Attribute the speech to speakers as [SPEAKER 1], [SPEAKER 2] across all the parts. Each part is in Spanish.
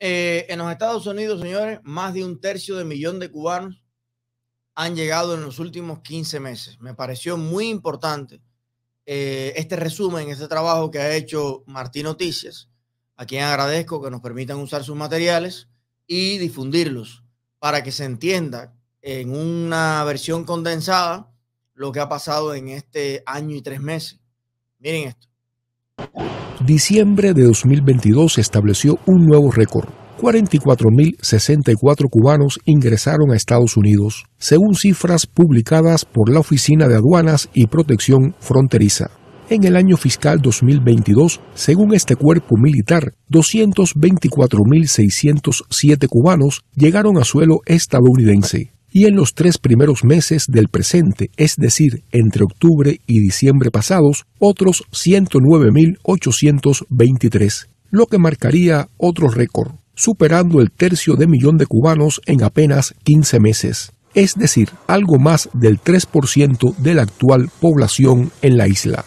[SPEAKER 1] Eh, en los Estados Unidos, señores, más de un tercio de millón de cubanos han llegado en los últimos 15 meses. Me pareció muy importante eh, este resumen, este trabajo que ha hecho Martín Noticias, a quien agradezco que nos permitan usar sus materiales y difundirlos para que se entienda en una versión condensada lo que ha pasado en este año y tres meses. Miren esto.
[SPEAKER 2] Diciembre de 2022 estableció un nuevo récord. 44.064 cubanos ingresaron a Estados Unidos, según cifras publicadas por la Oficina de Aduanas y Protección Fronteriza. En el año fiscal 2022, según este cuerpo militar, 224.607 cubanos llegaron a suelo estadounidense, y en los tres primeros meses del presente, es decir, entre octubre y diciembre pasados, otros 109.823, lo que marcaría otro récord, superando el tercio de millón de cubanos en apenas 15 meses, es decir, algo más del 3% de la actual población en la isla.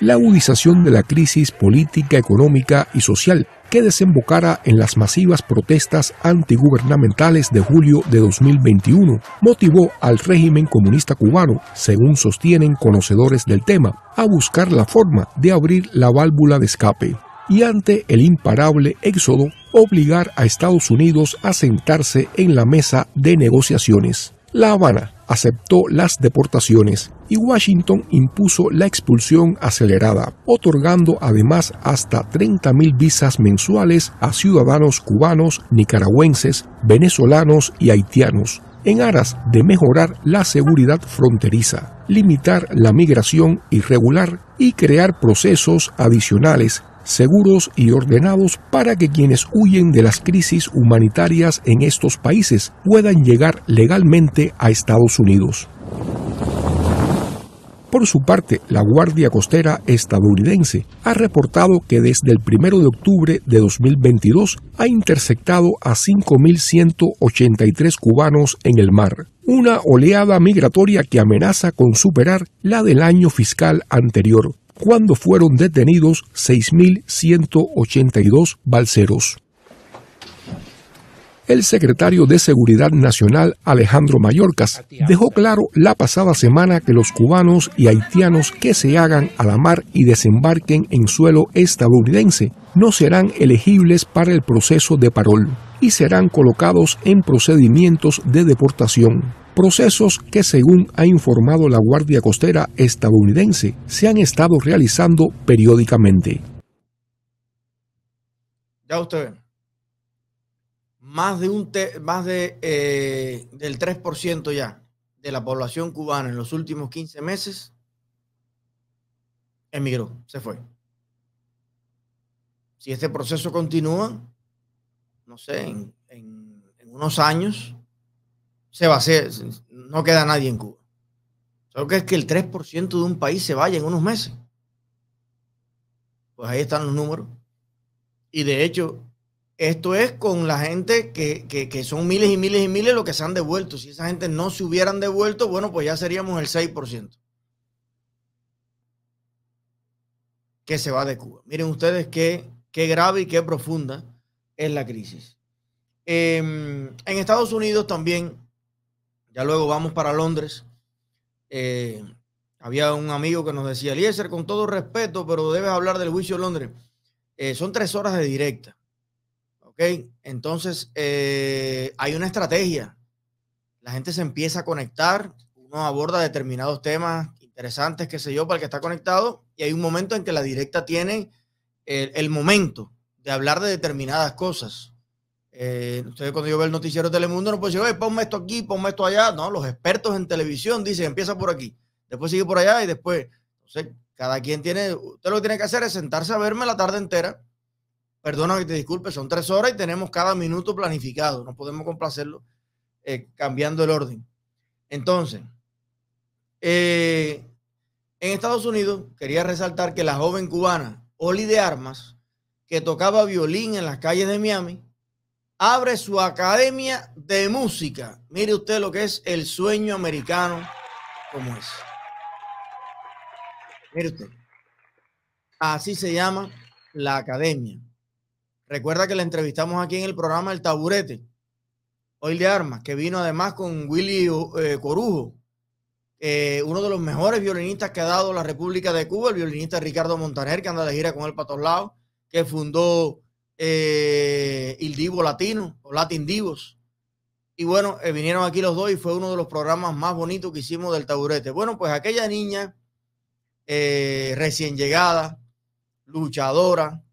[SPEAKER 2] La agudización de la crisis política, económica y social que desembocara en las masivas protestas antigubernamentales de julio de 2021 motivó al régimen comunista cubano, según sostienen conocedores del tema, a buscar la forma de abrir la válvula de escape y ante el imparable éxodo obligar a Estados Unidos a sentarse en la mesa de negociaciones. La Habana aceptó las deportaciones y Washington impuso la expulsión acelerada, otorgando además hasta 30.000 visas mensuales a ciudadanos cubanos, nicaragüenses, venezolanos y haitianos, en aras de mejorar la seguridad fronteriza, limitar la migración irregular y crear procesos adicionales seguros y ordenados para que quienes huyen de las crisis humanitarias en estos países puedan llegar legalmente a Estados Unidos. Por su parte, la Guardia Costera estadounidense ha reportado que desde el 1 de octubre de 2022 ha interceptado a 5.183 cubanos en el mar, una oleada migratoria que amenaza con superar la del año fiscal anterior, cuando fueron detenidos 6.182 balseros. El secretario de Seguridad Nacional Alejandro Mayorkas dejó claro la pasada semana que los cubanos y haitianos que se hagan a la mar y desembarquen en suelo estadounidense no serán elegibles para el proceso de parol y serán colocados en procedimientos de deportación procesos que según ha informado la Guardia Costera estadounidense se han estado realizando periódicamente.
[SPEAKER 1] Ya usted ve, más de un más de eh, del 3% ya de la población cubana en los últimos 15 meses emigró, se fue. Si este proceso continúa, no sé, en, en unos años, se va a hacer, no queda nadie en Cuba. Solo que es que el 3% de un país se vaya en unos meses. Pues ahí están los números. Y de hecho, esto es con la gente que, que, son miles y miles y miles los que se han devuelto. Si esa gente no se hubieran devuelto, bueno, pues ya seríamos el 6% que se va de Cuba. Miren ustedes qué, qué grave y qué profunda es la crisis. Em, en Estados Unidos también ya luego vamos para Londres. Eh, había un amigo que nos decía, Eliezer, con todo respeto, pero debes hablar del juicio de Londres. Eh, son tres horas de directa. ¿Ok? Entonces, eh, hay una estrategia. La gente se empieza a conectar, uno aborda determinados temas interesantes, qué sé yo, para el que está conectado, y hay un momento en que la directa tiene el momento de hablar de determinadas cosas. Eh, ustedes cuando yo veo el noticiero de Telemundo no puedo decir, oye, ponme esto aquí, ponme esto allá. No, los expertos en televisión dicen, empieza por aquí, después sigue por allá y después, entonces, cada quien tiene, usted lo que tiene que hacer es sentarse a verme la tarde entera. Perdona que te disculpe, son tres horas y tenemos cada minuto planificado, no podemos complacerlo eh, cambiando el orden. Entonces, eh, en Estados Unidos quería resaltar que la joven cubana Oli de Armas, que tocaba violín en las calles de Miami, abre su academia de música. Mire usted lo que es el sueño americano como es. Mire usted. Así se llama la academia. Recuerda que le entrevistamos aquí en el programa El Taburete, hoy de Armas, que vino además con Willy eh, Corujo, uno de los mejores violinistas que ha dado la República de Cuba, el violinista Ricardo Montaner, que anda de gira con él para todos lados, que fundó eh, el Divo Latino o Latin Divos. Y bueno, eh, vinieron aquí los dos y fue uno de los programas más bonitos que hicimos del taburete. Bueno, pues aquella niña recién llegada, luchadora,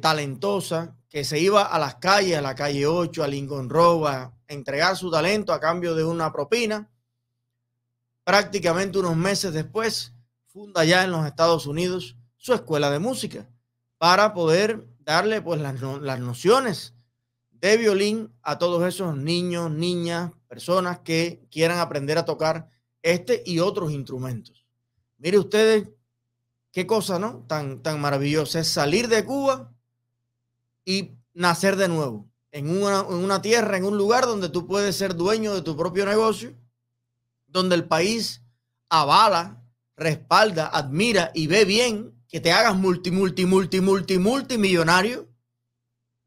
[SPEAKER 1] talentosa, que se iba a las calles, a la calle 8, a Lincoln Road, a entregar su talento a cambio de una propina prácticamente unos meses después, funda ya en los Estados Unidos su escuela de música para poder darle pues las, las nociones de violín a todos esos niños, niñas, personas que quieran aprender a tocar este y otros instrumentos. Mire ustedes qué cosa, ¿no? Tan, tan maravillosa es salir de Cuba y nacer de nuevo en una, en una tierra, en un lugar donde tú puedes ser dueño de tu propio negocio donde el país avala, respalda, admira y ve bien que te hagas multi, multi, multi, multi, multimillonario,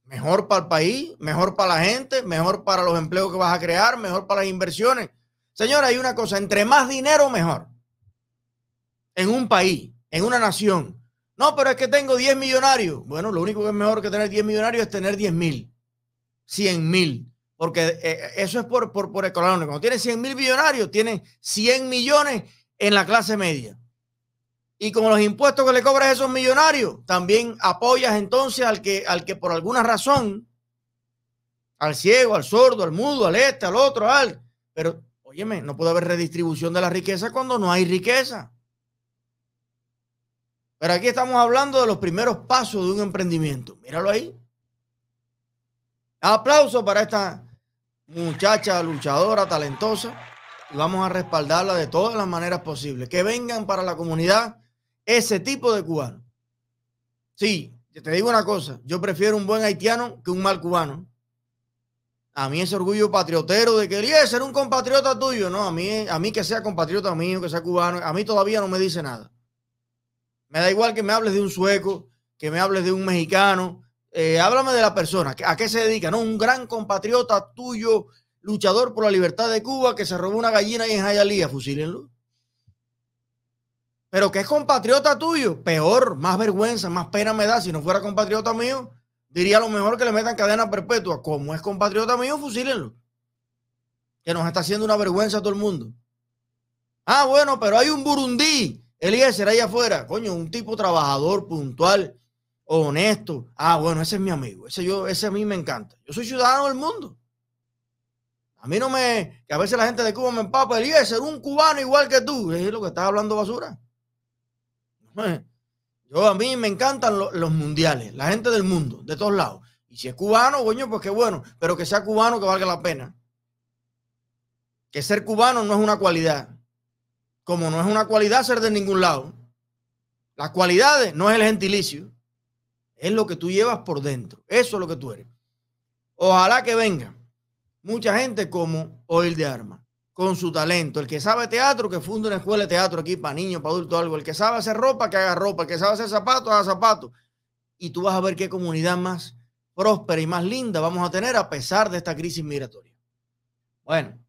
[SPEAKER 1] mejor para el país, mejor para la gente, mejor para los empleos que vas a crear, mejor para las inversiones. Señora, hay una cosa, entre más dinero, mejor. En un país, en una nación. No, pero es que tengo 10 millonarios. Bueno, lo único que es mejor que tener 10 millonarios es tener 10 mil, 100 mil, porque eh, eso es por, por, por. Cuando tiene 100 mil millonarios, tiene 100 millones en la clase media. Y con los impuestos que le cobras a esos millonarios, también apoyas entonces al que, al que por alguna razón, al ciego, al sordo, al mudo, al este, al otro, al. Pero, óyeme, no puede haber redistribución de la riqueza cuando no hay riqueza. Pero aquí estamos hablando de los primeros pasos de un emprendimiento. Míralo ahí. Aplauso para esta muchacha luchadora, talentosa, y vamos a respaldarla de todas las maneras posibles. Que vengan para la comunidad ese tipo de cubanos. Sí, te digo una cosa, yo prefiero un buen haitiano que un mal cubano. A mí ese orgullo patriotero de que ser un compatriota tuyo, no, a mí, a mí que sea compatriota mío, que sea cubano, a mí todavía no me dice nada. Me da igual que me hables de un sueco, que me hables de un mexicano, eh, háblame de la persona. ¿A qué se dedica? No, un gran compatriota tuyo, luchador por la libertad de Cuba, que se robó una gallina ahí en Jayalía, fusílenlo. Pero que es compatriota tuyo, peor, más vergüenza, más pena me da. Si no fuera compatriota mío, diría lo mejor que le metan cadena perpetua. Como es compatriota mío, fusílenlo. Que nos está haciendo una vergüenza a todo el mundo. Ah, bueno, pero hay un burundí, Eliezer, ahí afuera. Coño, un tipo trabajador, puntual, honesto. Ah, bueno, ese es mi amigo. Ese, yo, ese a mí me encanta. Yo soy ciudadano del mundo. A mí no me. Que a veces la gente de Cuba me empapa. El ser un cubano igual que tú. Es lo que estás hablando basura. Yo a mí me encantan los, mundiales. La gente del mundo, de todos lados. Y si es cubano, coño, pues qué bueno. Pero que sea cubano que valga la pena. Que ser cubano no es una cualidad. Como no es una cualidad ser de ningún lado. Las cualidades no es el gentilicio. Es lo que tú llevas por dentro. Eso es lo que tú eres. Ojalá que venga mucha gente como Oil de Armas, con su talento. El que sabe teatro, que funde una escuela de teatro aquí para niños, para adultos, algo. El que sabe hacer ropa, que haga ropa. El que sabe hacer zapatos, haga zapatos. Y tú vas a ver qué comunidad más próspera y más linda vamos a tener a pesar de esta crisis migratoria. Bueno.